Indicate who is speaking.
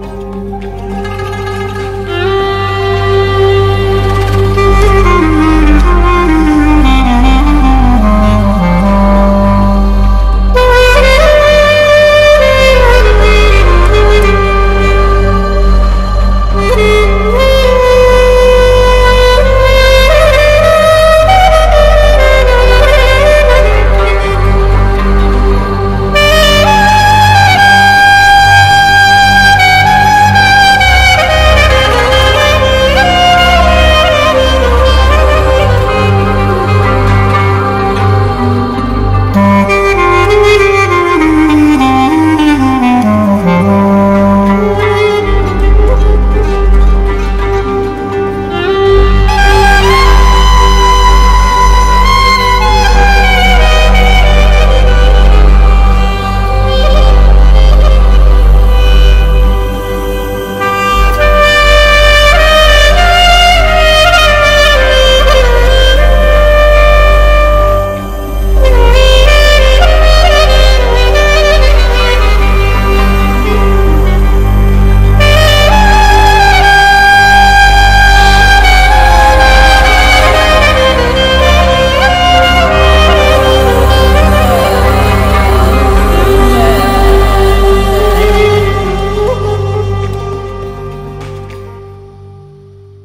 Speaker 1: Música